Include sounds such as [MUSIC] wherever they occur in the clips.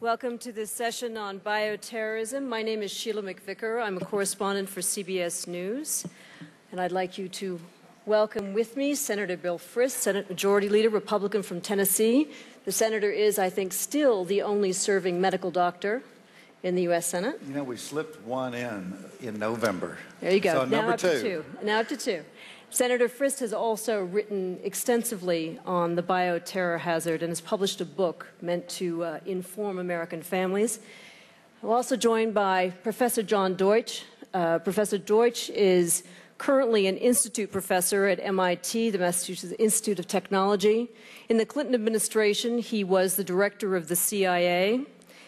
Welcome to this session on bioterrorism. My name is Sheila MacVicar. I'm a correspondent for CBS News. And I'd like you to welcome with me Senator Bill Frist, Senate Majority Leader, Republican from Tennessee. The senator is, I think, still the only serving medical doctor in the U.S. Senate. You know, we slipped one in in November. There you go. So now number up to two. Now up to two. Senator Frist has also written extensively on the bioterror hazard and has published a book meant to uh, inform American families. I'm also joined by Professor John Deutch. Uh, professor Deutch is currently an institute professor at MIT, the Massachusetts Institute of Technology. In the Clinton administration, he was the director of the CIA.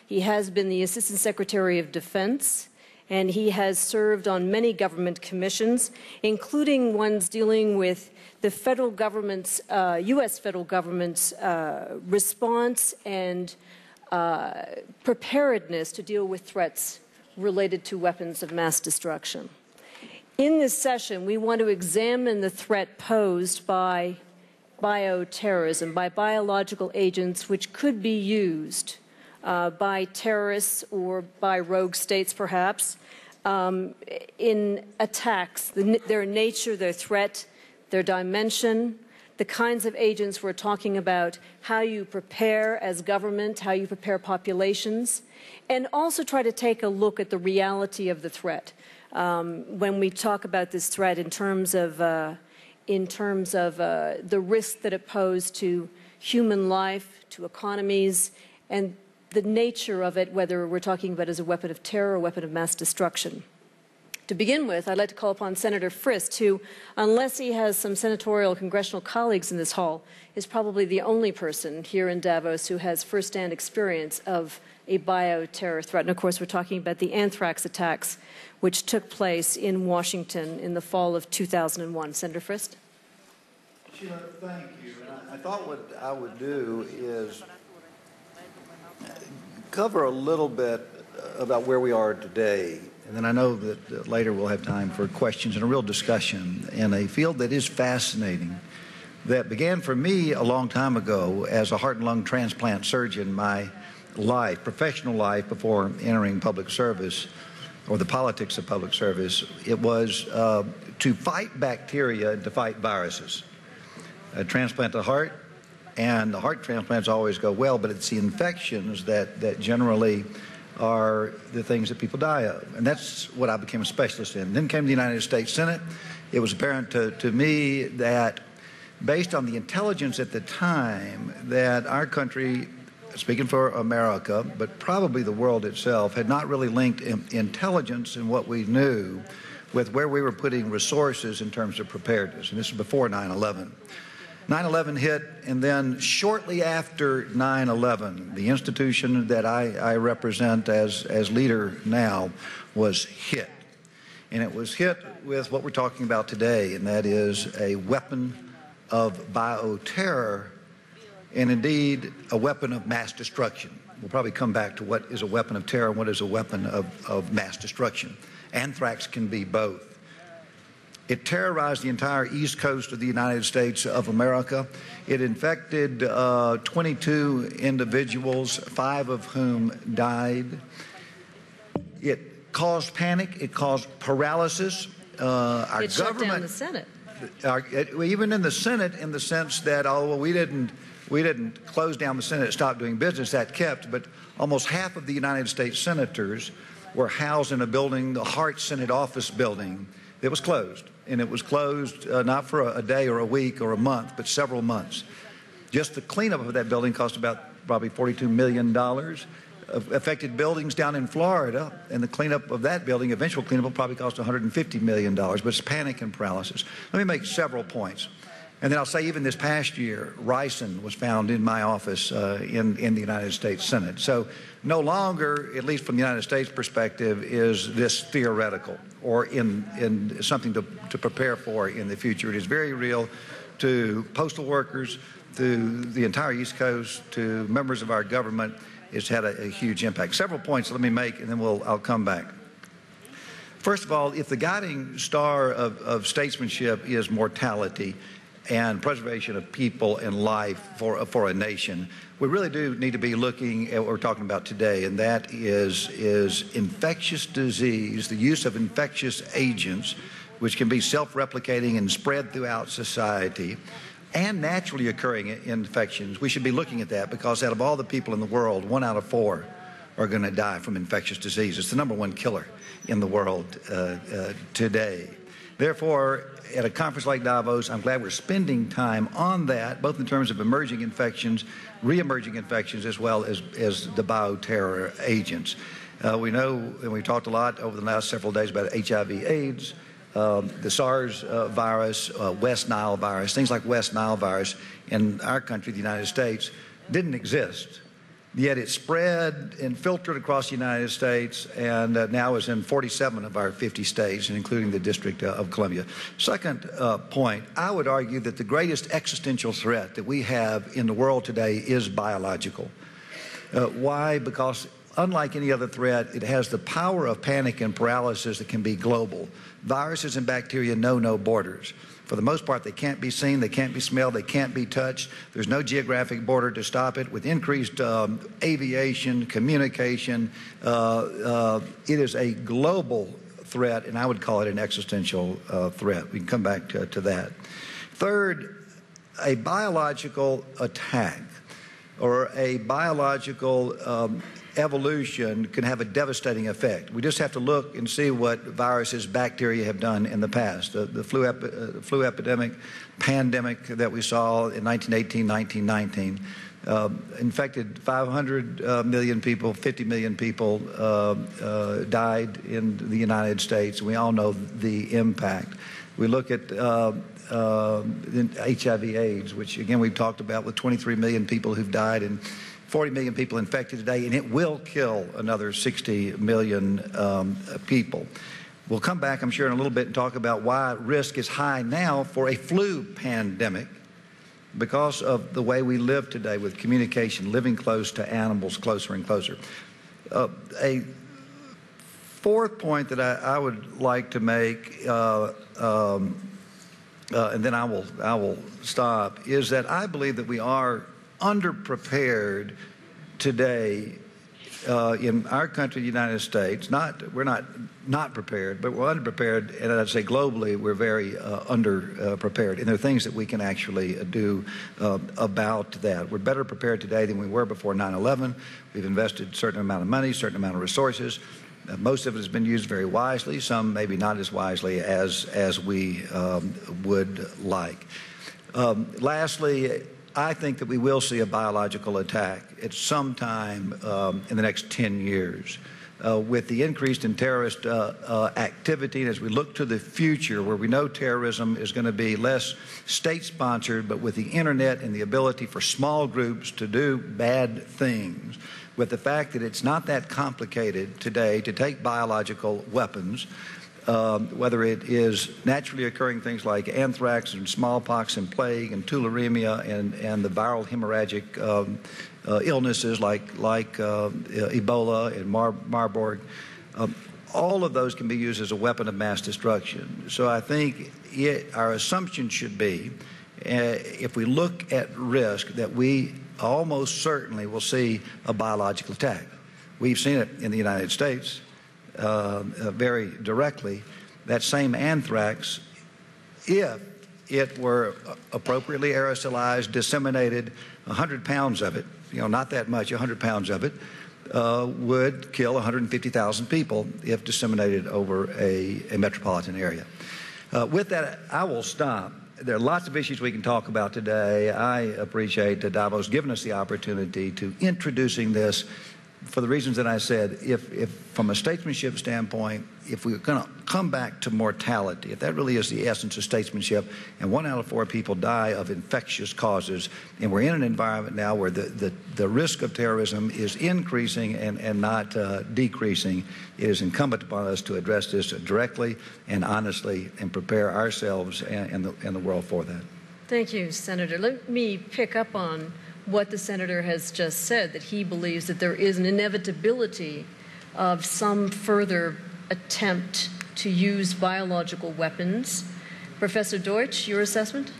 He has been the Assistant Secretary of Defense and he has served on many government commissions, including ones dealing with the federal government's, uh, U.S. federal government's uh, response and uh, preparedness to deal with threats related to weapons of mass destruction. In this session, we want to examine the threat posed by bioterrorism, by biological agents which could be used uh, by terrorists or by rogue states, perhaps, um, in attacks, the, their nature, their threat, their dimension, the kinds of agents we're talking about, how you prepare as government, how you prepare populations, and also try to take a look at the reality of the threat. Um, when we talk about this threat in terms of, uh, in terms of uh, the risk that it posed to human life, to economies, and the nature of it, whether we're talking about as a weapon of terror or a weapon of mass destruction. To begin with, I'd like to call upon Senator Frist, who, unless he has some senatorial congressional colleagues in this hall, is probably the only person here in Davos who has firsthand experience of a bioterror threat. And of course, we're talking about the anthrax attacks, which took place in Washington in the fall of 2001. Senator Frist? Sheila, thank you. I thought what I would do is cover a little bit about where we are today. And then I know that later we'll have time for questions and a real discussion in a field that is fascinating, that began for me a long time ago as a heart and lung transplant surgeon, my life, professional life before entering public service or the politics of public service. It was uh, to fight bacteria and to fight viruses. A transplant the heart, and the heart transplants always go well, but it's the infections that, that generally are the things that people die of. And that's what I became a specialist in. Then came the United States Senate. It was apparent to, to me that based on the intelligence at the time that our country, speaking for America, but probably the world itself, had not really linked in, intelligence and what we knew with where we were putting resources in terms of preparedness. And this is before 9 11. 9 11 hit, and then shortly after 9 11, the institution that I, I, represent as, as leader now was hit. And it was hit with what we're talking about today, and that is a weapon of bioterror, and indeed a weapon of mass destruction. We'll probably come back to what is a weapon of terror and what is a weapon of, of mass destruction. Anthrax can be both. It terrorized the entire east coast of the United States of America. It infected uh, 22 individuals, five of whom died. It caused panic. It caused paralysis. Uh, our it shut down the Senate. Our, it, even in the Senate, in the sense that oh well, we didn't we didn't close down the Senate, stop doing business. That kept, but almost half of the United States senators were housed in a building, the Hart Senate Office Building, that was closed and it was closed uh, not for a, a, day or a week or a month, but several months. Just the cleanup of that building cost about probably $42 million. affected buildings down in Florida, and the cleanup of that building, eventual cleanup, will probably cost $150 million. But it's panic and paralysis. Let me make several points. And then I'll say, even this past year, ricin was found in my office uh, in, in the United States Senate. So no longer, at least from the United States perspective, is this theoretical or in, in something to, to prepare for in the future. It is very real to postal workers, to the entire East Coast, to members of our government. It's had a, a huge impact. Several points let me make, and then we'll, I'll come back. First of all, if the guiding star of, of statesmanship is mortality, and preservation of people and life for, for a nation, we really do need to be looking at what we're talking about today, and that is, is infectious disease, the use of infectious agents, which can be self-replicating and spread throughout society, and naturally occurring infections. We should be looking at that because out of all the people in the world, one out of four are going to die from infectious disease. It's the number one killer in the world uh, uh, today. Therefore, at a conference like Davos, I'm glad we're spending time on that, both in terms of emerging infections, re-emerging infections, as well as, as the bioterror agents. Uh, we know, and we've talked a lot over the last several days about HIV AIDS, um, the SARS uh, virus, uh, West Nile virus, things like West Nile virus in our country, the United States, didn't exist Yet it spread and filtered across the United States and uh, now is in 47 of our 50 states, including the District uh, of Columbia. Second uh, point, I would argue that the greatest existential threat that we have in the world today is biological. Uh, why? Because unlike any other threat, it has the power of panic and paralysis that can be global. Viruses and bacteria know no borders. For the most part, they can't be seen, they can't be smelled, they can't be touched. There's no geographic border to stop it. With increased um, aviation, communication, uh, uh, it is a global threat, and I would call it an existential uh, threat. We can come back to, to that. Third, a biological attack or a biological um, evolution can have a devastating effect. We just have to look and see what viruses, bacteria have done in the past. The, the flu, uh, flu epidemic, pandemic that we saw in 1918, 1919. Uh, infected 500 uh, million people, 50 million people uh, uh, died in the United States. We all know the impact. We look at uh, HIV/AIDS, which again we've talked about, with 23 million people who've died and 40 million people infected today, and it will kill another 60 million um, people. We'll come back, I'm sure, in a little bit and talk about why risk is high now for a flu pandemic because of the way we live today with communication, living close to animals closer and closer. Uh, a fourth point that I, I, would like to make, uh, um, uh, and then I will, I will stop, is that I believe that we are underprepared today uh, in our country, the United States. Not we're not not prepared, but we're underprepared, and I'd say globally we're very uh, underprepared. and there are things that we can actually uh, do uh, about that. We're better prepared today than we were before 9/11. We've invested a certain amount of money, certain amount of resources. Uh, most of it has been used very wisely. Some maybe not as wisely as as we um, would like. Um, lastly I think that we will see a biological attack at some time um, in the next 10 years. Uh, with the increase in terrorist uh, uh, activity, and as we look to the future, where we know terrorism is going to be less state sponsored, but with the internet and the ability for small groups to do bad things, with the fact that it's not that complicated today to take biological weapons, um, whether it is naturally occurring things like anthrax and smallpox and plague and tularemia and, and the viral hemorrhagic um, uh, illnesses like, like uh, Ebola and Mar Marburg. Um, all of those can be used as a weapon of mass destruction. So I think it, our assumption should be, uh, if we look at risk, that we almost certainly will see a biological attack. We've seen it in the United States. Uh, uh, very directly that same anthrax, if it were appropriately aerosolized, disseminated, 100 pounds of it, you know, not that much, 100 pounds of it, uh, would kill 150,000 people if disseminated over a, a metropolitan area. Uh, with that, I will stop. There are lots of issues we can talk about today. I appreciate that Davos giving us the opportunity to introducing this for the reasons that I said, if, if from a statesmanship standpoint, if we're going to come back to mortality, if that really is the essence of statesmanship, and one out of four people die of infectious causes, and we're in an environment now where the, the, the risk of terrorism is increasing and, and not uh, decreasing, it is incumbent upon us to address this directly and honestly and prepare ourselves and, and, the, and the world for that. Thank you, Senator. Let me pick up on what the senator has just said, that he believes that there is an inevitability of some further attempt to use biological weapons. Professor Deutch, your assessment?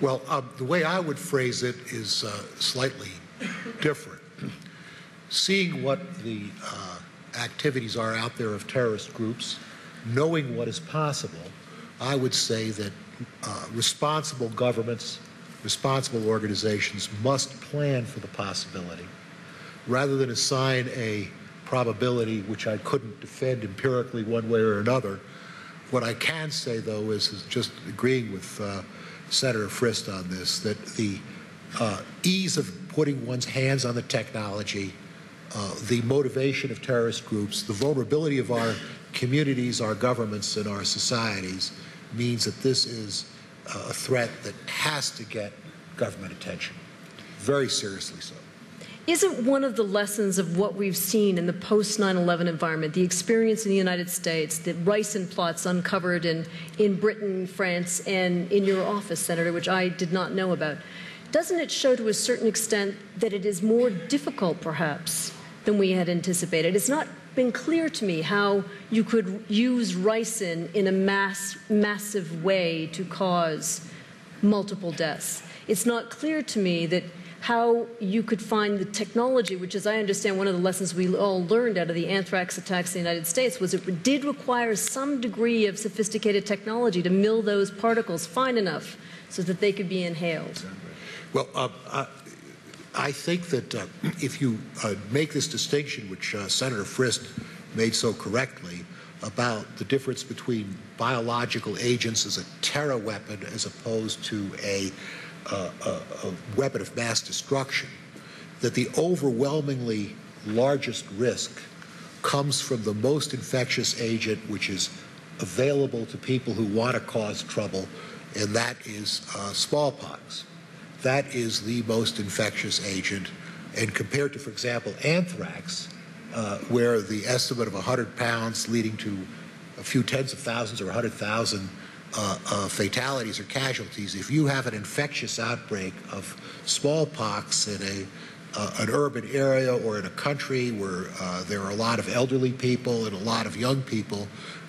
Well, um, the way I would phrase it is uh, slightly different. Seeing what the uh, activities are out there of terrorist groups, knowing what is possible, I would say that uh, responsible governments, responsible organizations must plan for the possibility rather than assign a probability which I couldn't defend empirically one way or another. What I can say, though, is, is just agreeing with uh, Senator Frist on this, that the uh, ease of putting one's hands on the technology, uh, the motivation of terrorist groups, the vulnerability of our communities, our governments, and our societies means that this is a threat that has to get government attention, very seriously so. Isn't one of the lessons of what we've seen in the post 9 11 environment, the experience in the United States, the ricin plots uncovered in, in Britain, France, and in your office, Senator, which I did not know about, doesn't it show to a certain extent that it is more difficult, perhaps, than we had anticipated? It's not been clear to me how you could use ricin in a mass, massive way to cause multiple deaths. It's not clear to me that how you could find the technology, which, as I understand, one of the lessons we all learned out of the anthrax attacks in the United States was it did require some degree of sophisticated technology to mill those particles fine enough so that they could be inhaled. Well, uh, uh, I think that uh, if you uh, make this distinction, which uh, Senator Frist made so correctly, about the difference between biological agents as a terror weapon as opposed to a a, a, weapon of mass destruction, that the overwhelmingly largest risk comes from the most infectious agent which is available to people who want to cause trouble, and that is uh, smallpox. That is the most infectious agent. And compared to, for example, anthrax, uh, where the estimate of 100 pounds leading to a few tens of thousands or 100,000 uh, uh, fatalities or casualties, if you have an infectious outbreak of smallpox in a uh, an urban area or in a country where uh, there are a lot of elderly people and a lot of young people,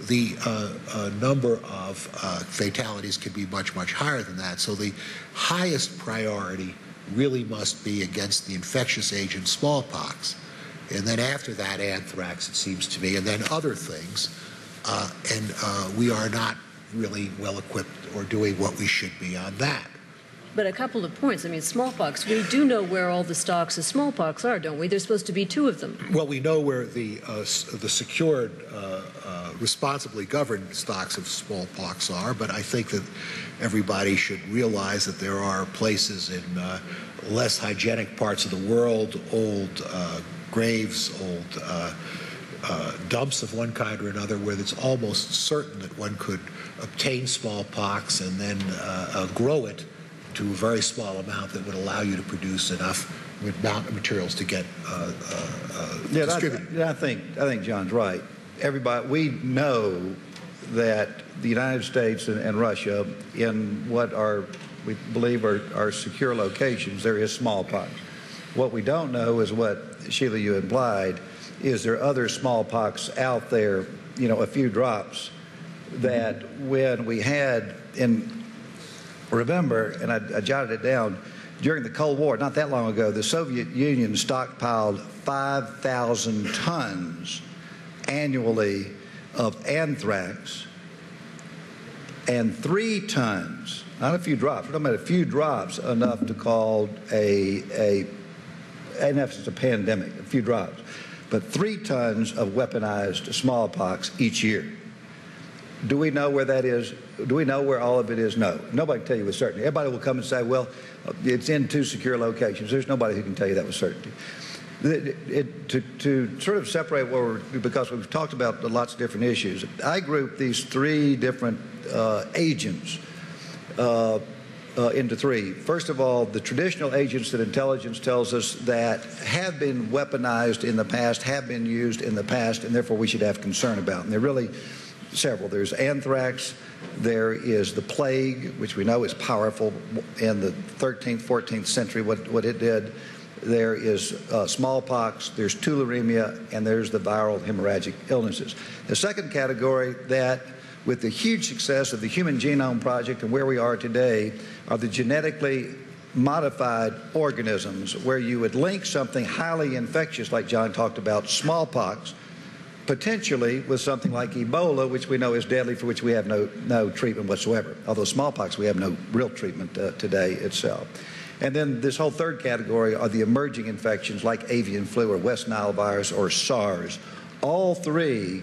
the uh, uh, number of fatalities can be much, much higher than that. So the highest priority really must be against the infectious agent smallpox. And then after that, anthrax, it seems to me, and then other things. and we are not really well equipped or doing what we should be on that. But a couple of points. I mean, smallpox, we do know where all the stocks of smallpox are, don't we? There's supposed to be two of them. Well, we know where the, uh, the secured, uh, uh, responsibly governed stocks of smallpox are, but I think that everybody should realize that there are places in uh, less hygienic parts of the world, old uh, graves, old uh, uh, dumps of one kind or another where it's almost certain that one could obtain smallpox and then uh, uh, grow it to a very small amount that would allow you to produce enough amount of materials to get uh, uh, uh, yeah, distributed. I, I think I think John's right. Everybody, we know that the United States and, and Russia, in what are we believe are, are secure locations, there is smallpox. What we don't know is what Sheila you implied is there other smallpox out there, you know, a few drops that when we had in remember, and I, I jotted it down, during the Cold War, not that long ago, the Soviet Union stockpiled 5,000 tons annually of anthrax and three tons, not a few drops, we're talking about a few drops, enough to call a, a enough as a pandemic, a few drops but three tons of weaponized smallpox each year. Do we know where that is? Do we know where all of it is? No. Nobody can tell you with certainty. Everybody will come and say, well, it's in two secure locations. There's nobody who can tell you that with certainty. It, it, to, to, sort of separate what we're, because we've talked about lots of different issues, I group these three different uh, agents uh, uh, into three. First of all, the traditional agents that intelligence tells us that have been weaponized in the past, have been used in the past, and therefore we should have concern about. And there are really several. There's anthrax, there is the plague, which we know is powerful in the 13th, 14th century, what, what it did. There is uh, smallpox, there's tularemia, and there's the viral hemorrhagic illnesses. The second category that with the huge success of the Human Genome Project and where we are today, are the genetically modified organisms where you would link something highly infectious, like John talked about, smallpox, potentially with something like Ebola, which we know is deadly, for which we have no, no treatment whatsoever. Although smallpox, we have no real treatment uh, today itself. And then this whole third category are the emerging infections like avian flu or West Nile virus or SARS. All three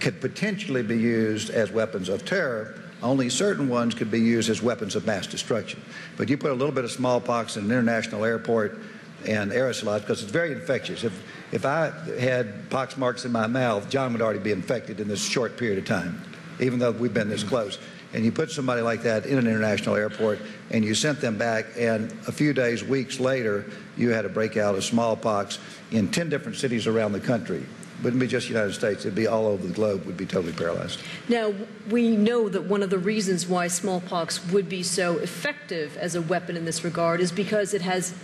could potentially be used as weapons of terror. Only certain ones could be used as weapons of mass destruction. But you put a little bit of smallpox in an international airport and aerosolize because it's very infectious. If, if I had pox marks in my mouth, John would already be infected in this short period of time, even though we've been this close. And you put somebody like that in an international airport and you sent them back, and a few days, weeks later, you had a breakout of smallpox in 10 different cities around the country wouldn't be just the United States, it'd be all over the globe, would be totally paralyzed. Now, we know that one of the reasons why smallpox would be so effective as a weapon in this regard is because it has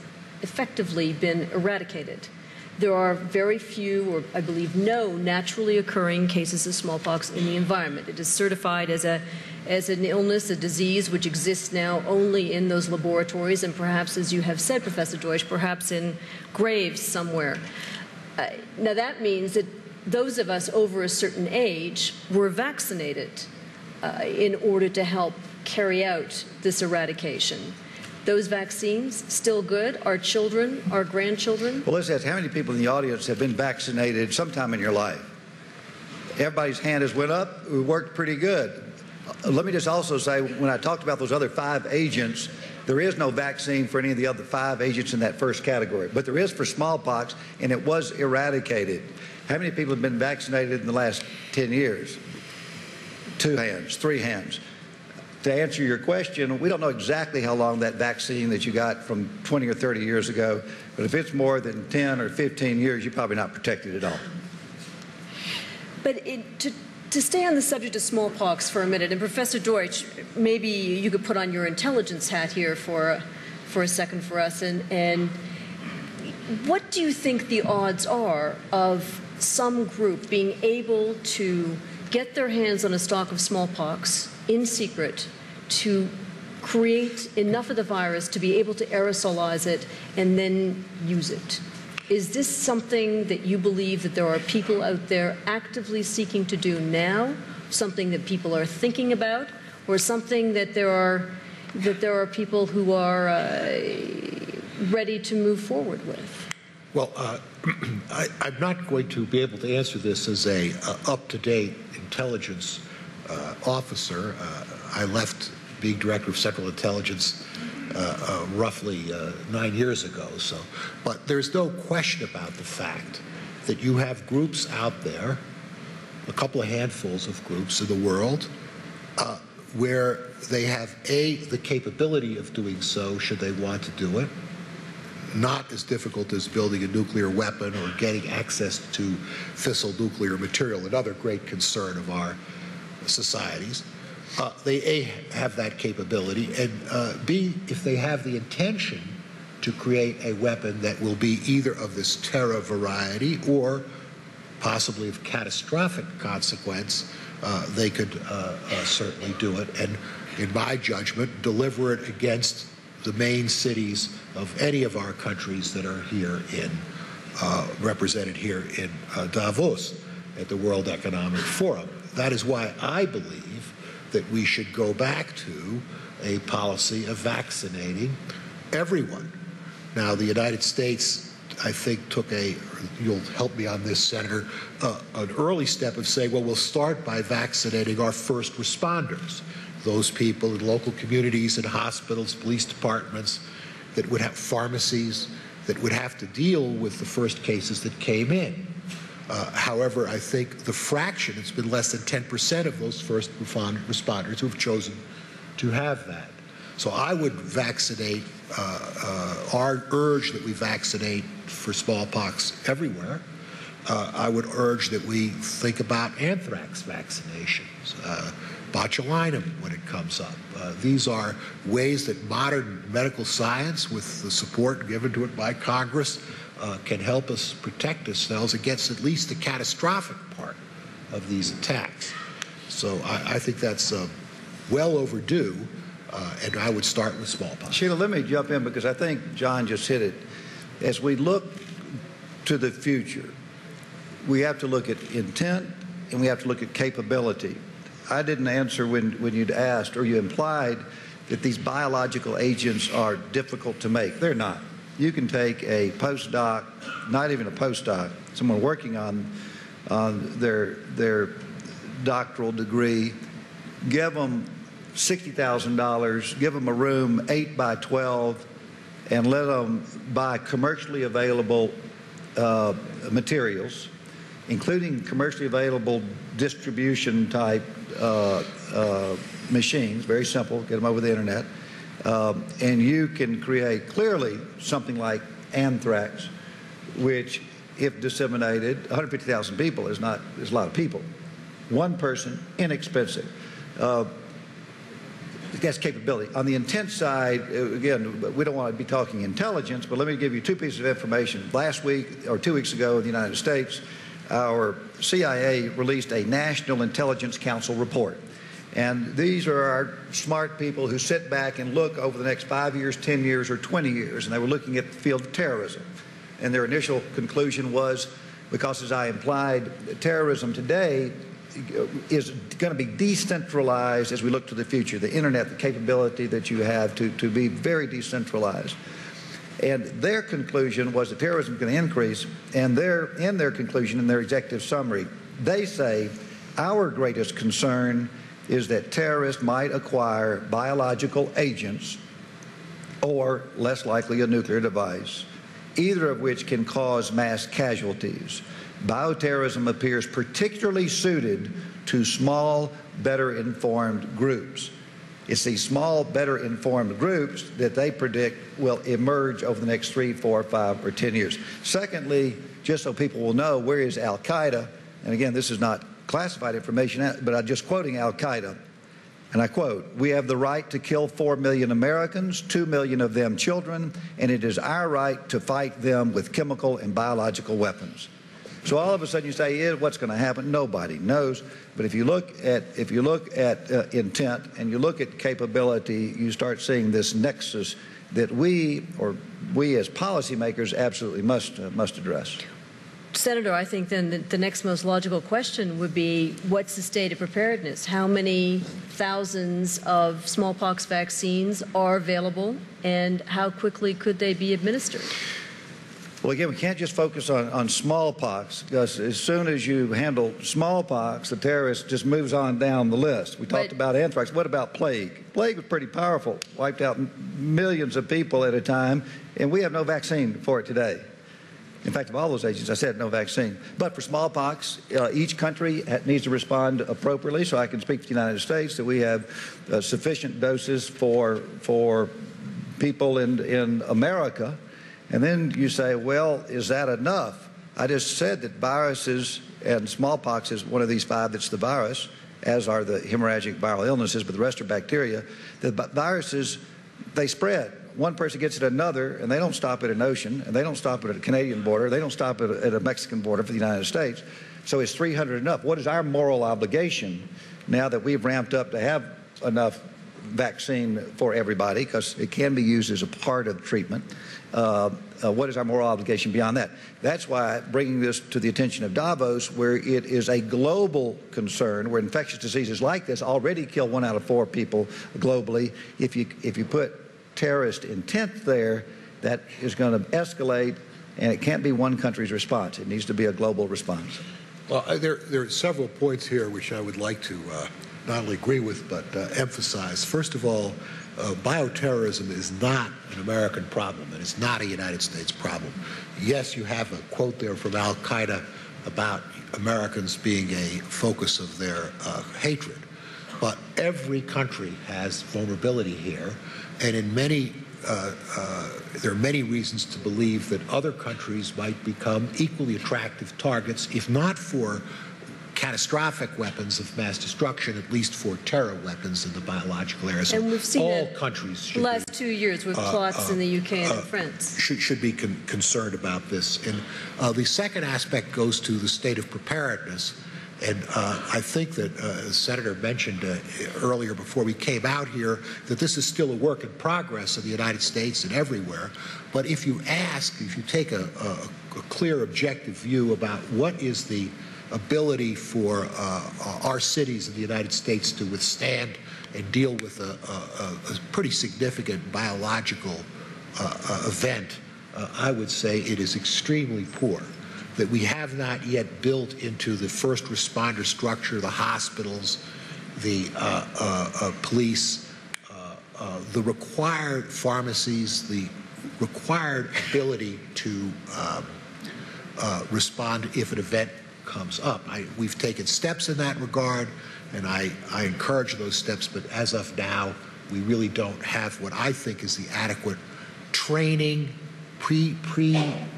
effectively been eradicated. There are very few, or I believe no, naturally occurring cases of smallpox in the environment. It is certified as a as an illness, a disease which exists now only in those laboratories, and perhaps, as you have said, Professor Deutch, perhaps in graves somewhere. Uh, now, that means that those of us over a certain age were vaccinated uh, in order to help carry out this eradication. Those vaccines still good? Our children, our grandchildren? Well, let's ask how many people in the audience have been vaccinated sometime in your life? Everybody's hand has went up. It worked pretty good. Uh, let me just also say, when I talked about those other five agents, there is no vaccine for any of the other five agents in that first category, but there is for smallpox, and it was eradicated. How many people have been vaccinated in the last 10 years? Two hands, three hands. To answer your question, we don't know exactly how long that vaccine that you got from 20 or 30 years ago, but if it's more than 10 or 15 years, you're probably not protected at all. But it, to, to stay on the subject of smallpox for a minute, and Professor Deutch, maybe you could put on your intelligence hat here for, for a second for us, and, and what do you think the odds are of some group being able to get their hands on a stock of smallpox in secret to create enough of the virus to be able to aerosolize it and then use it? Is this something that you believe that there are people out there actively seeking to do now, something that people are thinking about, or something that there are that there are people who are uh, ready to move forward with? Well, uh, [CLEARS THROAT] I, am not going to be able to answer this as a uh, up-to-date intelligence uh, officer. Uh, I left being director of Central Intelligence uh, uh, roughly uh, nine years ago. So, but there's no question about the fact that you have groups out there, a couple of handfuls of groups in the world, uh, where they have a the capability of doing so should they want to do it. Not as difficult as building a nuclear weapon or getting access to fissile nuclear material, another great concern of our societies uh, they A, have that capability, and uh, B, if they have the intention to create a weapon that will be either of this terror variety or possibly of catastrophic consequence, uh, they could uh, uh, certainly do it. And in my judgment, deliver it against the main cities of any of our countries that are here in, uh, represented here in Davos at the World Economic Forum. That is why I believe that we should go back to a policy of vaccinating everyone. Now, the United States, I think, took a, you'll help me on this, Senator, uh, an early step of saying, well, we'll start by vaccinating our first responders, those people in local communities and hospitals, police departments, that would have pharmacies, that would have to deal with the first cases that came in. Uh, however, I think the fraction, it's been less than 10% of those first responders who have chosen to have that. So I would vaccinate, uh, uh, our urge that we vaccinate for smallpox everywhere. Uh, I would urge that we think about anthrax vaccinations, uh, botulinum when it comes up. These are ways that modern medical science, with the support given to it by Congress, uh, can help us protect ourselves against at least the catastrophic part of these attacks. So I, I think that's uh, well overdue, uh, and I would start with smallpox. Sheila, let me jump in because I think John just hit it. As we look to the future, we have to look at intent and we have to look at capability. I didn't answer when, when you'd asked or you implied that these biological agents are difficult to make. They're not. You can take a postdoc, not even a postdoc, someone working on, on their, their doctoral degree, give them $60,000, give them a room 8 by 12, and let them buy commercially available uh, materials, including commercially available distribution type uh, uh, machines, very simple, get them over the internet, um, and you can create clearly something like anthrax, which, if disseminated, 150,000 people is not is a lot of people. One person, inexpensive. Uh, that's capability. On the intent side, uh, again, we don't want to be talking intelligence, but let me give you two pieces of information. Last week or two weeks ago in the United States, our CIA released a National Intelligence Council report. And these are our smart people who sit back and look over the next five years, 10 years, or 20 years. And they were looking at the field of terrorism. And their initial conclusion was because, as I implied, terrorism today is going to be decentralized as we look to the future. The internet, the capability that you have to, to be very decentralized. And their conclusion was that terrorism is going to increase. And their, in their conclusion, in their executive summary, they say our greatest concern is that terrorists might acquire biological agents or, less likely, a nuclear device, either of which can cause mass casualties. Bioterrorism appears particularly suited to small, better informed groups. It's these small, better informed groups that they predict will emerge over the next three, four, five, or ten years. Secondly, just so people will know, where is Al Qaeda? And again, this is not classified information, but I'm just quoting Al Qaeda. And I quote, We have the right to kill 4 million Americans, 2 million of them children, and it is our right to fight them with chemical and biological weapons. So all of a sudden you say, yeah, what's going to happen? Nobody knows. But if you look at if you look at uh, intent and you look at capability, you start seeing this nexus that we or we as policymakers absolutely must uh, must address. Senator, I think then the, the, next most logical question would be what's the state of preparedness? How many thousands of smallpox vaccines are available, and how quickly could they be administered? Well, again, we can't just focus on, on smallpox because as soon as you handle smallpox, the terrorist just moves on down the list. We talked but, about anthrax. What about plague? Plague was pretty powerful, wiped out millions of people at a time, and we have no vaccine for it today. In fact, of all those agents, I said no vaccine. But for smallpox, uh, each country needs to respond appropriately. So I can speak for the United States that we have uh, sufficient doses for for people in in America and then you say, well, is that enough? I just said that viruses and smallpox is one of these five that's the virus, as are the hemorrhagic viral illnesses, but the rest are bacteria. The viruses, they spread. One person gets it another, and they don't stop at an ocean, and they don't stop at a Canadian border, they don't stop at a, at a Mexican border for the United States. So is 300 enough? What is our moral obligation now that we've ramped up to have enough vaccine for everybody, because it can be used as a part of treatment? Uh, uh, what is our moral obligation beyond that? That's why bringing this to the attention of Davos, where it is a global concern, where infectious diseases like this already kill one out of four people globally. If you if you put terrorist intent there, that is going to escalate, and it can't be one country's response. It needs to be a global response. Well, there there are several points here which I would like to uh, not only agree with but uh, emphasize. First of all uh, bioterrorism is not an American problem, and it's not a United States problem. Yes, you have a quote there from Al Qaeda about Americans being a focus of their uh, hatred, but every country has vulnerability here, and in many uh, uh, there are many reasons to believe that other countries might become equally attractive targets, if not for catastrophic weapons of mass destruction, at least for terror weapons in the biological area. So and we've seen all countries should the last be, two years with uh, plots uh, in the UK and uh, France should should be con concerned about this. And uh, the second aspect goes to the state of preparedness. And uh, I think that, uh, Senator mentioned uh, earlier before we came out here, that this is still a work in progress in the United States and everywhere. But if you ask, if you take a, a, a clear, objective view about what is the ability for uh, our cities in the United States to withstand and deal with a, a, pretty significant biological uh, uh, event, I would say it is extremely poor that we have not yet built into the first responder structure, the hospitals, the uh, uh, uh, police, uh, uh, the required pharmacies, the required ability to um, respond if an event comes up. I, we've taken steps in that regard, and I, I encourage those steps, but as of now, we really don't have what I think is the adequate training, pre pre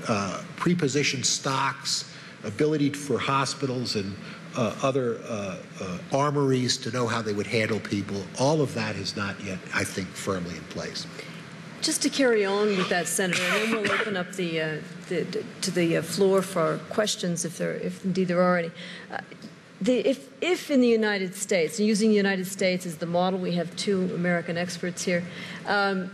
uh, pre-positioned stocks, ability for hospitals and uh, other uh, uh, armories to know how they would handle people. All of that is not yet, I think, firmly in place. Just to carry on with that, Senator, and then we'll open up the, uh, the to the uh, floor for questions, if there, if indeed there are any. The, if, if in the United States, using the United States as the model, we have two American experts here. Um,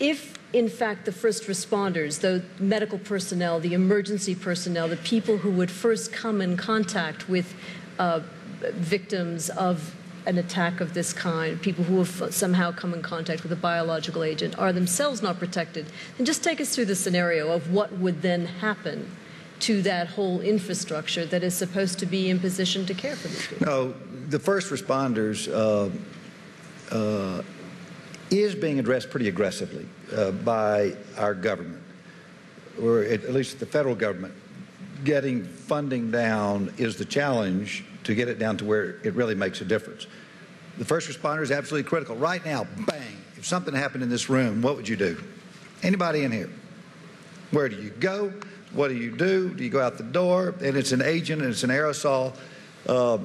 if in fact, the first responders, the medical personnel, the emergency personnel, the people who would first come in contact with uh, victims of an attack of this kind, people who have somehow come in contact with a biological agent, are themselves not protected, then just take us through the scenario of what would then happen to that whole infrastructure that is supposed to be in position to care for these people. No, the first responders. Uh, uh, is being addressed pretty aggressively uh, by our government, or at, least the federal government. Getting funding down is the challenge to get it down to where it really makes a difference. The first responder is absolutely critical. Right now, bang, if something happened in this room, what would you do? Anybody in here? Where do you go? What do you do? Do you go out the door? And it's an agent and it's an aerosol. Uh,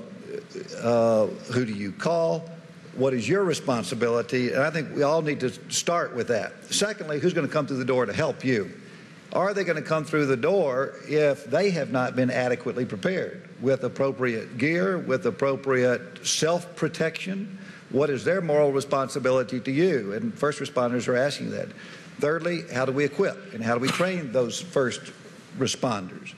uh, who do you call? What is your responsibility? And I think we all need to start with that. Secondly, who's going to come through the door to help you? Are they going to come through the door if they have not been adequately prepared with appropriate gear, with appropriate self protection? What is their moral responsibility to you? And first responders are asking that. Thirdly, how do we equip and how do we train those first responders?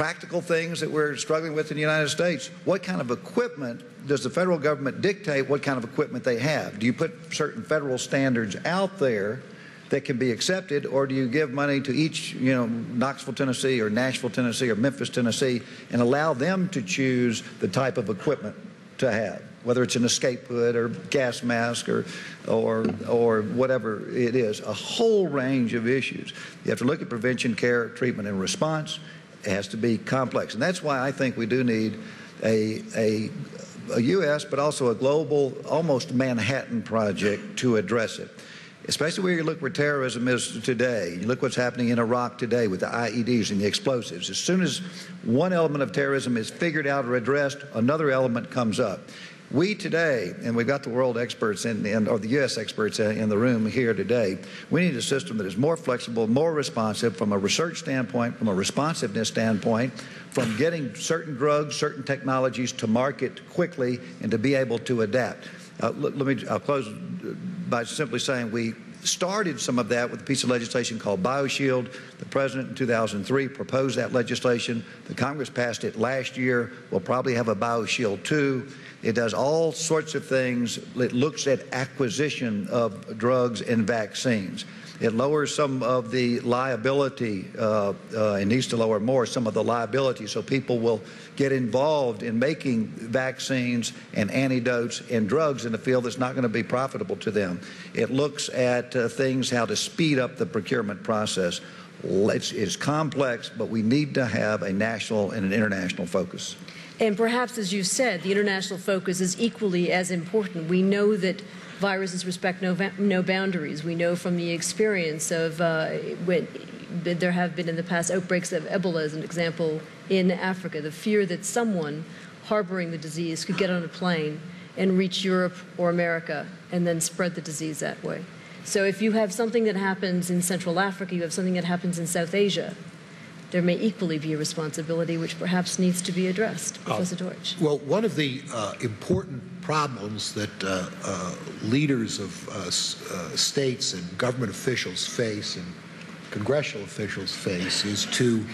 Practical things that we're struggling with in the United States. What kind of equipment does the federal government dictate what kind of equipment they have? Do you put certain federal standards out there that can be accepted, or do you give money to each, you know, Knoxville, Tennessee, or Nashville, Tennessee, or Memphis, Tennessee, and allow them to choose the type of equipment to have, whether it's an escape hood or gas mask or, or, or whatever it is, a whole range of issues. You have to look at prevention, care, treatment, and response. It has to be complex. And that's why I think we do need a, a, a U.S., but also a global, almost Manhattan project to address it. Especially where you look where terrorism is today. You look what's happening in Iraq today with the IEDs and the explosives. As soon as one element of terrorism is figured out or addressed, another element comes up. We today, and we've got the world experts in, in, or the U.S. experts in the room here today, we need a system that is more flexible, more responsive from a research standpoint, from a responsiveness standpoint, from getting certain drugs, certain technologies to market quickly and to be able to adapt. Uh, let, let me I'll close by simply saying we started some of that with a piece of legislation called BioShield. The president in 2003 proposed that legislation. The Congress passed it last year. We'll probably have a BioShield 2. It does all sorts of things. It looks at acquisition of drugs and vaccines. It lowers some of the liability uh, uh, and needs to lower more some of the liability so people will get involved in making vaccines and antidotes and drugs in a field that's not going to be profitable to them. It looks at uh, things how to speed up the procurement process. It's, it's complex, but we need to have a national and an international focus. And perhaps, as you said, the international focus is equally as important. We know that viruses respect no, no boundaries. We know from the experience of uh, when there have been in the past outbreaks of Ebola, as an example, in Africa, the fear that someone harboring the disease could get on a plane and reach Europe or America and then spread the disease that way. So if you have something that happens in Central Africa, you have something that happens in South Asia, there may equally be a responsibility which perhaps needs to be addressed. Oh. Professor Deutch. Well, one of the uh, important problems that uh, uh, leaders of uh, uh, states and government officials face and congressional officials face is to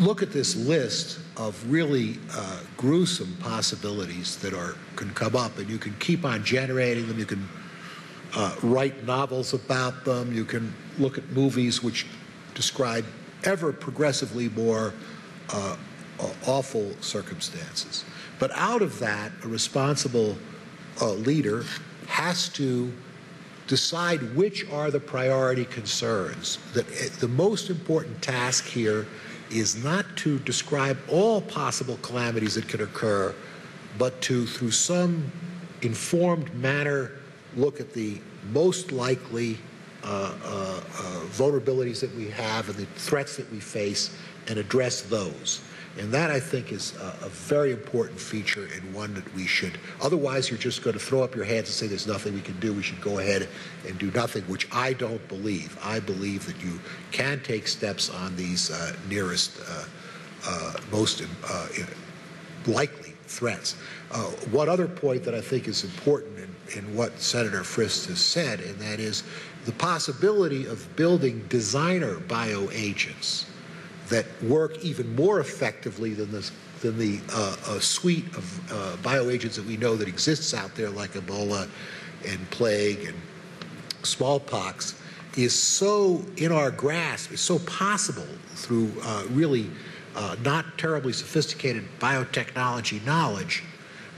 look at this list of really uh, gruesome possibilities that are can come up, and you can keep on generating them. You can uh, write novels about them. You can look at movies which describe ever progressively more uh, awful circumstances. But out of that, a responsible uh, leader has to decide which are the priority concerns. That the most important task here is not to describe all possible calamities that could occur, but to, through some informed manner, look at the most likely uh, uh, uh, vulnerabilities that we have and the threats that we face and address those. And that, I think, is a, a very important feature and one that we should. Otherwise, you're just going to throw up your hands and say there's nothing we can do. We should go ahead and do nothing, which I don't believe. I believe that you can take steps on these uh, nearest, uh, uh, most uh, likely threats. Uh, one other point that I think is important in, in what Senator Frist has said, and that is the possibility of building designer bioagents that work even more effectively than the, than the uh, uh, suite of uh, bioagents that we know that exists out there, like Ebola and plague and smallpox, is so in our grasp, is so possible through uh, really uh, not terribly sophisticated biotechnology knowledge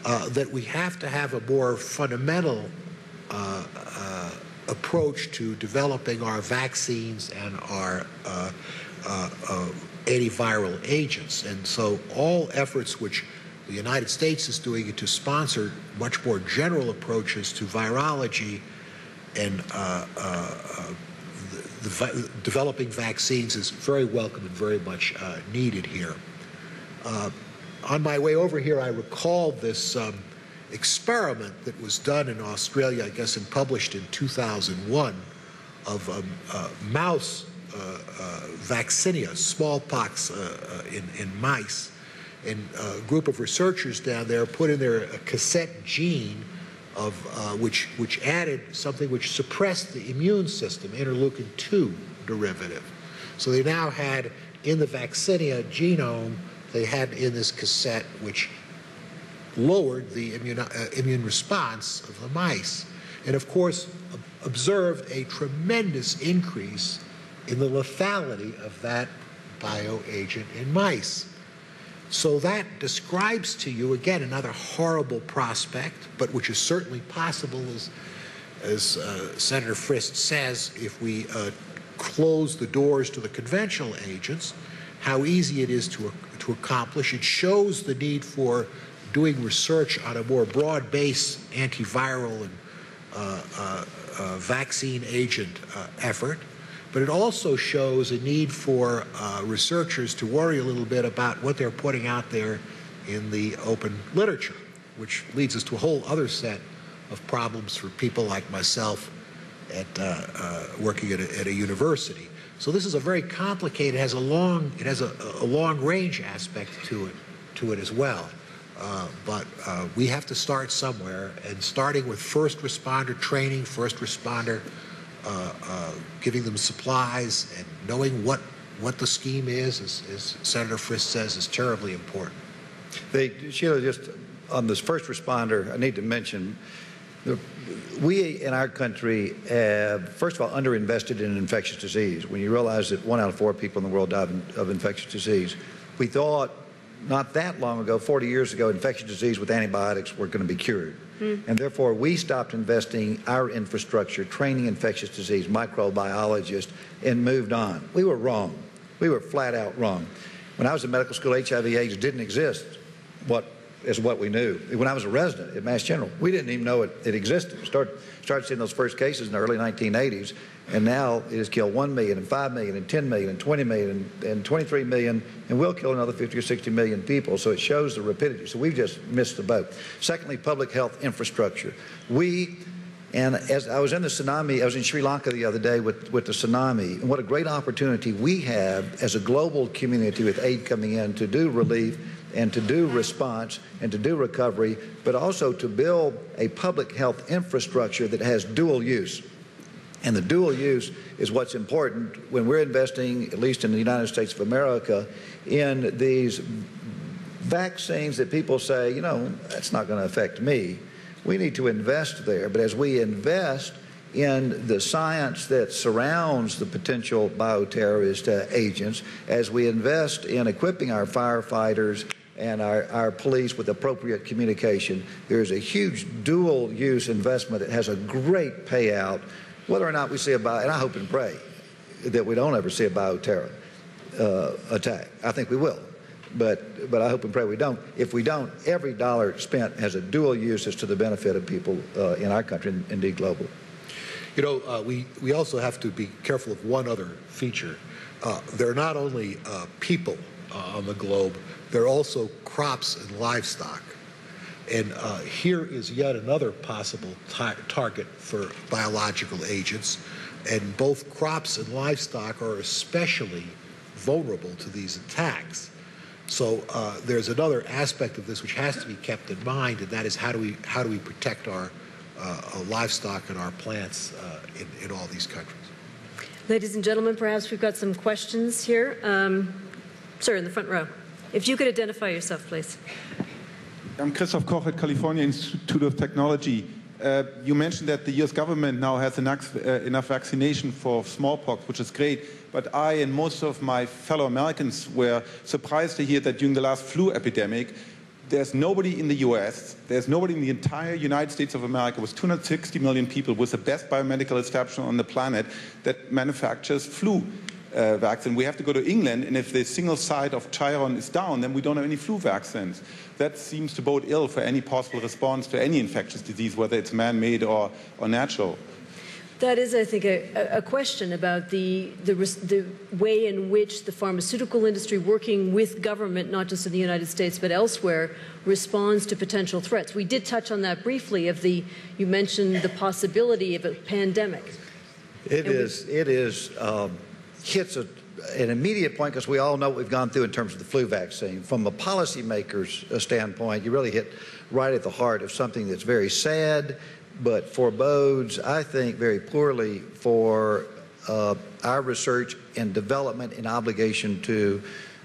uh, that we have to have a more fundamental uh, uh, approach to developing our vaccines and our uh, antiviral agents. And so all efforts which the United States is doing to sponsor much more general approaches to virology and uh, uh, the, developing vaccines is very welcome and very much uh, needed here. Uh, on my way over here, I recalled this um, experiment that was done in Australia, I guess, and published in 2001 of um, uh, mouse uh, uh, vaccinia, smallpox uh, in, in mice. And a group of researchers down there put in their a cassette gene of uh, which which added something which suppressed the immune system, interleukin 2 derivative. So they now had in the vaccinia genome, they had in this cassette which lowered the immune, uh, immune response of the mice. And of course, ob- observed a tremendous increase in the lethality of that bioagent in mice. So that describes to you, again, another horrible prospect, but which is certainly possible, as, as uh, Senator Frist says, if we uh, close the doors to the conventional agents, how easy it is to, to accomplish. It shows the need for doing research on a more broad base antiviral and uh, uh, uh, vaccine agent uh, effort. But it also shows a need for uh, researchers to worry a little bit about what they're putting out there in the open literature, which leads us to a whole other set of problems for people like myself at uh, uh, working at a, at a university. So this is a very complicated. It has a long. It has a, a long range aspect to it, to it as well. Uh, but uh, we have to start somewhere, and starting with first responder training, first responder Uh, uh, giving them supplies, and knowing what what the scheme is, as, as Senator Frist says, is terribly important. They, Sheila, just on this first responder, I need to mention the, we in our country have, first of all, underinvested in infectious disease. When you realize that one out of four people in the world die of infectious disease, we thought not that long ago, 40 years ago, infectious disease with antibiotics were going to be cured. Hmm. And therefore, we stopped investing our infrastructure, training infectious disease microbiologists, and moved on. We were wrong. We were flat out wrong. When I was in medical school, HIV/AIDS didn't exist. What is what we knew. When I was a resident at Mass General, we didn't even know it, it existed. Started started seeing those first cases in the early 1980s, and now it has killed 1 million and 5 million and 10 million and 20 million and, and 23 million and will kill another 50 or 60 million people. So it shows the rapidity. So we've just missed the boat. Secondly, public health infrastructure. We And as I was in the tsunami, I was in Sri Lanka the other day with, with the tsunami, and what a great opportunity we have as a global community with aid coming in to do relief and to do response and to do recovery, but also to build a public health infrastructure that has dual use. And the dual use is what's important when we're investing, at least in the United States of America, in these vaccines that people say, you know, that's not going to affect me. We need to invest there. But as we invest in the science that surrounds the potential bioterrorist uh, agents, as we invest in equipping our firefighters and our, our police with appropriate communication, there's a huge dual use investment that has a great payout, whether or not we see a bio, and I hope and pray that we don't ever see a bioterror uh, attack. I think we will but but I hope and pray we don't. If we don't, every dollar spent has a dual use as to the benefit of people uh, in our country and indeed global. You know, uh, we, we also have to be careful of one other feature. Uh, there are not only uh, people uh, on the globe, there are also crops and livestock. And uh, here is yet another possible target for biological agents. And both crops and livestock are especially vulnerable to these attacks. So uh, there's another aspect of this which has to be kept in mind, and that is how do we how do we protect our uh, livestock and our plants uh, in, in all these countries. Ladies and gentlemen, perhaps we've got some questions here. Um, sir, in the front row. If you could identify yourself, please. I'm Christoph Koch at California Institute of Technology. Uh, you mentioned that the US government now has enough, uh, enough, vaccination for smallpox, which is great. But I and most of my fellow Americans were surprised to hear that during the last flu epidemic, there's nobody in the US, there's nobody in the entire United States of America with 260 million people with the best biomedical establishment on the planet that manufactures flu uh, vaccine. We have to go to England, and if the single site of Chiron is down, then we don't have any flu vaccines. That seems to bode ill for any possible response to any infectious disease, whether it's man-made or, or natural. That is, I think, a, a question about the, the, the, way in which the pharmaceutical industry, working with government, not just in the United States but elsewhere, responds to potential threats. We did touch on that briefly. Of the, you mentioned the possibility of a pandemic. It and is. We, it is. Um, hits a, an immediate point because we all know what we've gone through in terms of the flu vaccine. From a policymaker's uh, standpoint, you really hit right at the heart of something that's very sad, but forebodes, I think, very poorly for uh, our research and development and obligation to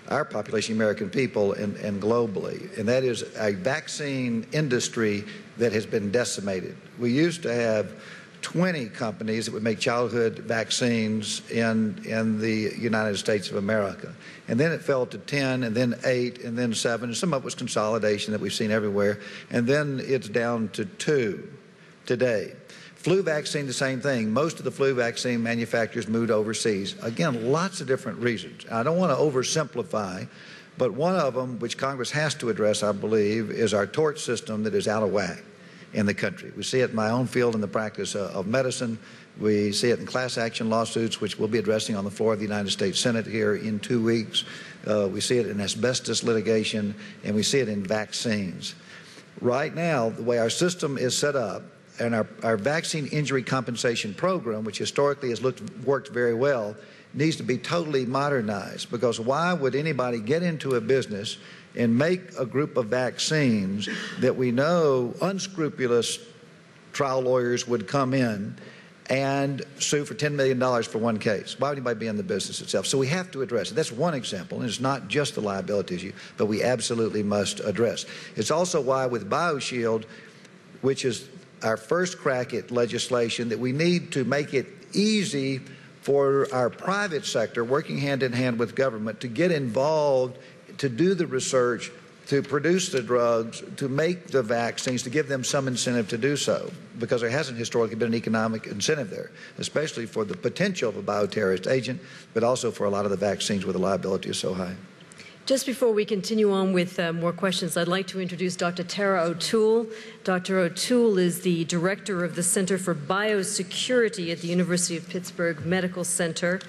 our population, American people, and, and, globally. And that is a vaccine industry that has been decimated. We used to have 20 companies that would make childhood vaccines in, in the United States of America. And then it fell to 10, and then 8, and then 7. And some of it was consolidation that we've seen everywhere. And then it's down to 2 today. Flu vaccine, the same thing. Most of the flu vaccine manufacturers moved overseas. Again, lots of different reasons. I don't want to oversimplify, but one of them, which Congress has to address, I believe, is our tort system that is out of whack in the country. We see it in my own field in the practice uh, of medicine. We see it in class action lawsuits, which we'll be addressing on the floor of the United States Senate here in two weeks. Uh, we see it in asbestos litigation, and we see it in vaccines. Right now, the way our system is set up, and our, our vaccine injury compensation program, which historically has looked, worked very well, needs to be totally modernized because why would anybody get into a business and make a group of vaccines that we know unscrupulous trial lawyers would come in and sue for $10 million for one case. Why would anybody be in the business itself? So we have to address it. That's one example, and it's not just the liability issue, but we absolutely must address. It. It's also why with BioShield, which is our first crack at legislation, that we need to make it easy for our private sector, working hand in hand with government, to get involved to do the research, to produce the drugs, to make the vaccines, to give them some incentive to do so, because there hasn't historically been an economic incentive there, especially for the potential of a bioterrorist agent, but also for a lot of the vaccines where the liability is so high. Just before we continue on with uh, more questions, I'd like to introduce Dr. Tara O'Toole. Dr. O'Toole is the director of the Center for Biosecurity at the University of Pittsburgh Medical Center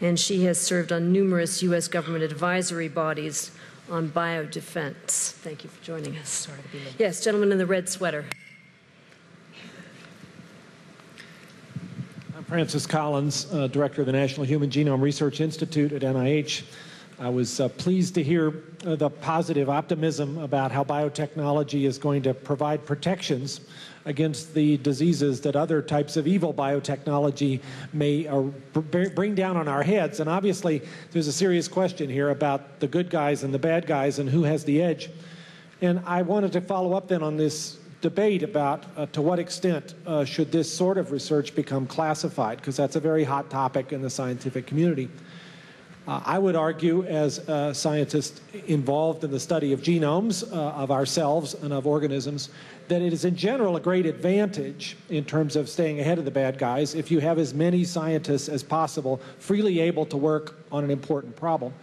and she has served on numerous U.S. government advisory bodies on biodefense. Thank you for joining us. Sorry to be late. Yes, gentleman in the red sweater. I'm Francis Collins, uh, Director of the National Human Genome Research Institute at NIH. I was uh, pleased to hear uh, the positive optimism about how biotechnology is going to provide protections against the diseases that other types of evil biotechnology may uh, bring down on our heads. And obviously, there's a serious question here about the good guys and the bad guys and who has the edge. And I wanted to follow up then on this debate about uh, to what extent uh, should this sort of research become classified, because that's a very hot topic in the scientific community. Uh, I would argue, as a scientist involved in the study of genomes uh, of ourselves and of organisms, that it is in general a great advantage in terms of staying ahead of the bad guys if you have as many scientists as possible freely able to work on an important problem.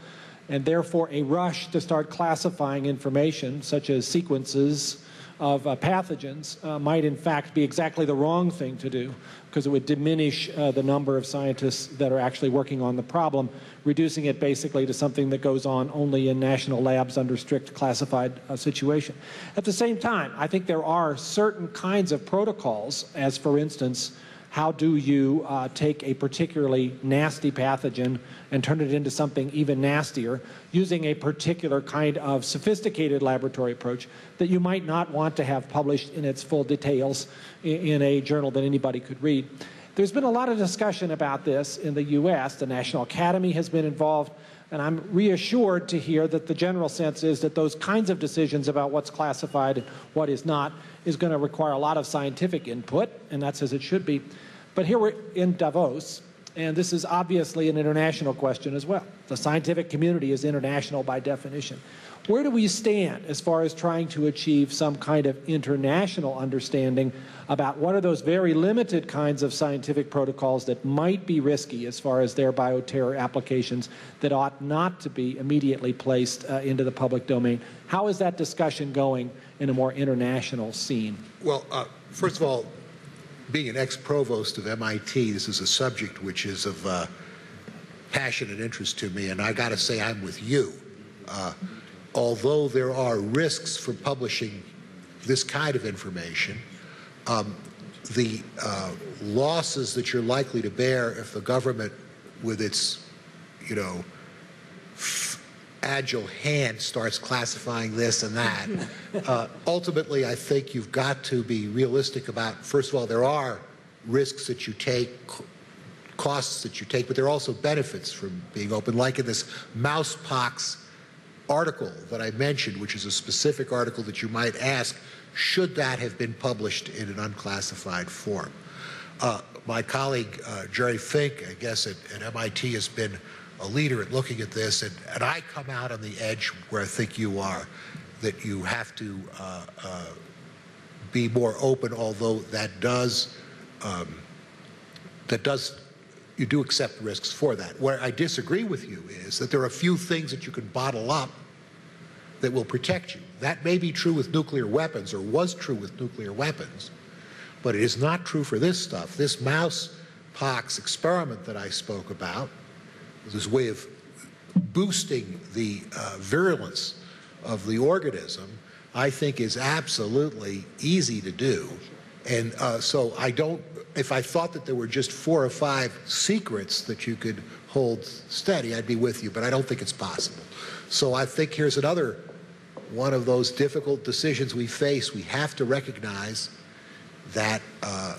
And therefore, a rush to start classifying information, such as sequences, of uh, pathogens uh, might in fact be exactly the wrong thing to do because it would diminish uh, the number of scientists that are actually working on the problem, reducing it basically to something that goes on only in national labs under strict classified uh, situation. At the same time, I think there are certain kinds of protocols, as for instance, how do you uh, take a particularly nasty pathogen and turn it into something even nastier using a particular kind of sophisticated laboratory approach that you might not want to have published in its full details in, a journal that anybody could read. There's been a lot of discussion about this in the U.S. The National Academy has been involved. And I'm reassured to hear that the general sense is that those kinds of decisions about what's classified and what is not is going to require a lot of scientific input, and that's as it should be. But here we're in Davos, and this is obviously an international question as well. The scientific community is international by definition. Where do we stand as far as trying to achieve some kind of international understanding about what are those very limited kinds of scientific protocols that might be risky as far as their bioterror applications that ought not to be immediately placed uh, into the public domain? How is that discussion going in a more international scene? Well, uh, first of all, being an ex-provost of MIT, this is a subject which is of uh, passionate interest to me, and I got to say I'm with you. Uh, although there are risks for publishing this kind of information, um, the uh, losses that you're likely to bear if the government, with its, you know, agile hand starts classifying this and that. [LAUGHS] Uh, ultimately, I think you've got to be realistic about, first of all, there are risks that you take, costs that you take, but there are also benefits from being open, like in this mousepox article that I mentioned, which is a specific article that you might ask, should that have been published in an unclassified form? Uh, my colleague, uh, Jerry Fink, I guess at, at MIT, has been a leader at looking at this, and, and I come out on the edge where I think you are, that you have to uh, uh, be more open, although that does, um, that does, you do accept risks for that. Where I disagree with you is that there are a few things that you can bottle up that will protect you. That may be true with nuclear weapons, or was true with nuclear weapons, but it is not true for this stuff. This mouse pox experiment that I spoke about, this way of boosting the uh, virulence of the organism, I think is absolutely easy to do. And uh, so I don't, if I thought that there were just four or five secrets that you could hold steady, I'd be with you, but I don't think it's possible. So I think here's another one of those difficult decisions we face. We have to recognize that uh,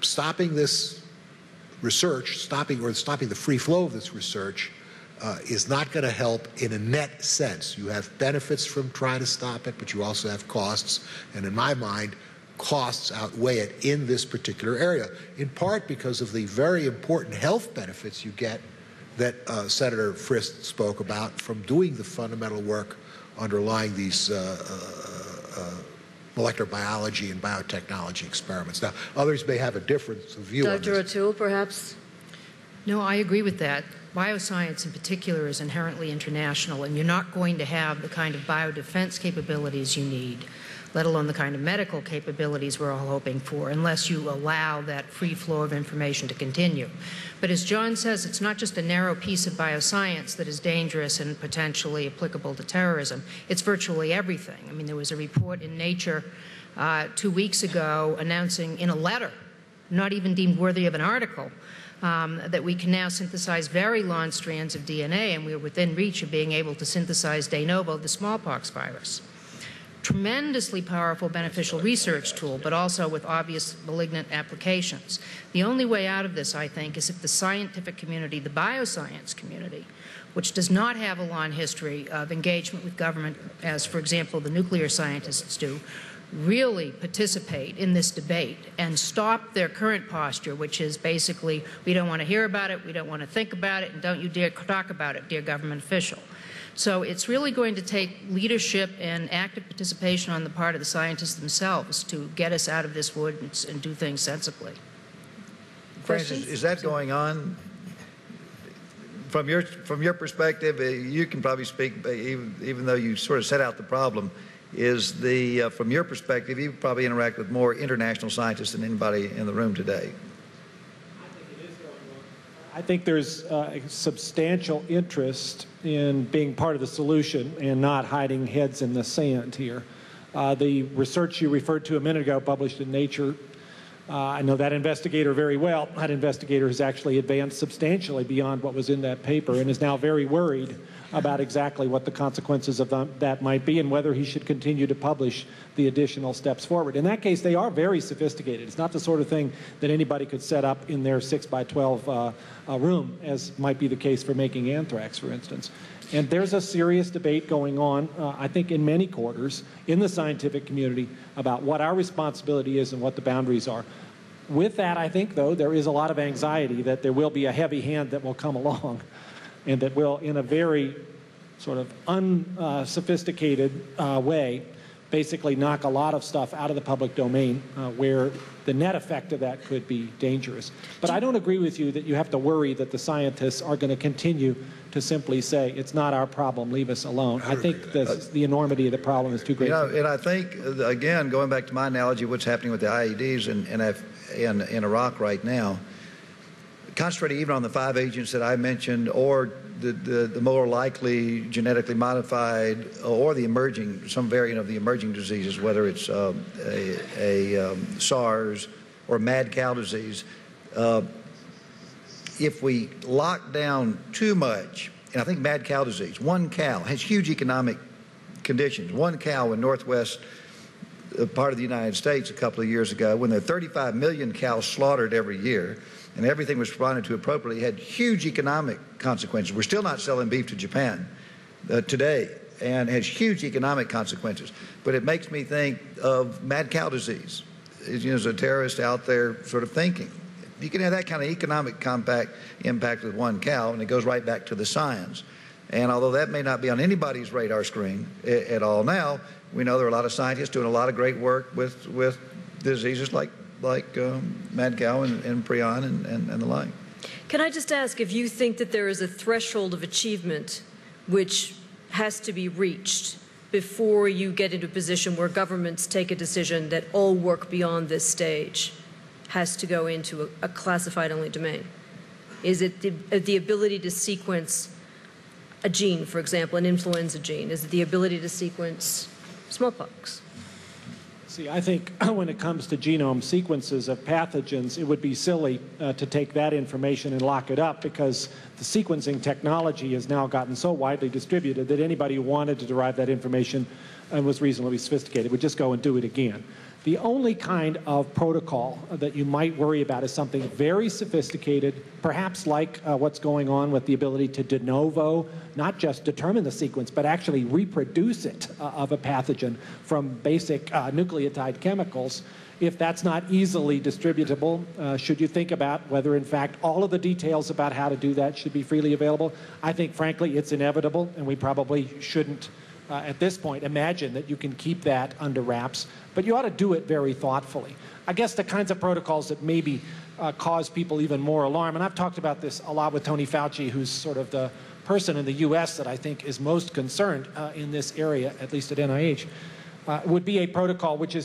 stopping this research, stopping or stopping the free flow of this research, uh, is not going to help in a net sense. You have benefits from trying to stop it, but you also have costs. And in my mind, costs outweigh it in this particular area, in part because of the very important health benefits you get that uh, Senator Frist spoke about from doing the fundamental work underlying these uh, uh, uh molecular biology and biotechnology experiments. Now, others may have a different view Dr. O'Toole, perhaps? No, I agree with that. Bioscience in particular is inherently international, and you're not going to have the kind of biodefense capabilities you need let alone the kind of medical capabilities we're all hoping for, unless you allow that free flow of information to continue. But as John says, it's not just a narrow piece of bioscience that is dangerous and potentially applicable to terrorism. It's virtually everything. I mean, there was a report in Nature uh, two weeks ago announcing in a letter not even deemed worthy of an article, um, that we can now synthesize very long strands of DNA, and we're within reach of being able to synthesize de novo the smallpox virus. Tremendously powerful, beneficial research tool, but also with obvious malignant applications. The only way out of this, I think, is if the scientific community, the bioscience community, which does not have a long history of engagement with government, as, for example, the nuclear scientists do, really participate in this debate and stop their current posture, which is basically, we don't want to hear about it, we don't want to think about it, and don't you dare talk about it, dear government official. So it's really going to take leadership and active participation on the part of the scientists themselves to get us out of this wood and, and do things sensibly. Francis, is that going on? From your, from your perspective, uh, you can probably speak, uh, even, even though you sort of set out the problem, is the, uh, from your perspective, you probably interact with more international scientists than anybody in the room today. I think there's uh, a substantial interest in being part of the solution and not hiding heads in the sand here. Uh, the research you referred to a minute ago, published in Nature, uh, I know that investigator very well. That investigator has actually advanced substantially beyond what was in that paper and is now very worried about exactly what the consequences of that might be and whether he should continue to publish the additional steps forward. In that case, they are very sophisticated. It's not the sort of thing that anybody could set up in their 6 by 12 uh, uh, room, as might be the case for making anthrax, for instance. And there's a serious debate going on, uh, I think, in many quarters in the scientific community about what our responsibility is and what the boundaries are. With that, I think, though, there is a lot of anxiety that there will be a heavy hand that will come along and that will, in a very sort of unsophisticated uh, way, basically knock a lot of stuff out of the public domain uh, where the net effect of that could be dangerous. But I don't agree with you that you have to worry that the scientists are going to continue to simply say, it's not our problem, leave us alone. I think the, the enormity of the problem is too great. You know, and I think, uh, again, going back to my analogy, what's happening with the IEDs in, in, in Iraq right now, concentrating even on the five agents that I mentioned or the, the, the more likely genetically modified or the emerging, some variant of the emerging diseases, whether it's um, a, a um, SARS or mad cow disease, uh, if we lock down too much, and I think mad cow disease, one cow has huge economic conditions. One cow in northwest uh, part of the United States a couple of years ago, when there are 35 million cows slaughtered every year, and everything was responded to appropriately, had huge economic consequences. We're still not selling beef to Japan uh, today, and has huge economic consequences. But it makes me think of mad cow disease. As, you know, as a terrorist out there sort of thinking. You can have that kind of economic compact impact with one cow, and it goes right back to the science. And although that may not be on anybody's radar screen at all now, we know there are a lot of scientists doing a lot of great work with, with diseases like, like um, mad cow and, and prion and, and, and the like. Can I just ask if you think that there is a threshold of achievement which has to be reached before you get into a position where governments take a decision that all work beyond this stage has to go into a, a classified only domain? Is it the, uh, the ability to sequence a gene, for example, an influenza gene? Is it the ability to sequence smallpox? See, I think [CLEARS THROAT] when it comes to genome sequences of pathogens, it would be silly uh, to take that information and lock it up because the sequencing technology has now gotten so widely distributed that anybody who wanted to derive that information and was reasonably sophisticated would just go and do it again. The only kind of protocol that you might worry about is something very sophisticated, perhaps like uh, what's going on with the ability to de novo, not just determine the sequence, but actually reproduce it uh, of a pathogen from basic uh, nucleotide chemicals. If that's not easily distributable, uh, should you think about whether, in fact, all of the details about how to do that should be freely available? I think, frankly, it's inevitable, and we probably shouldn't uh, at this point imagine that you can keep that under wraps, but you ought to do it very thoughtfully. I guess the kinds of protocols that maybe uh, cause people even more alarm, and I've talked about this a lot with Tony Fauci, who's sort of the person in the U.S. that I think is most concerned uh, in this area, at least at NIH, uh, would be a protocol which is not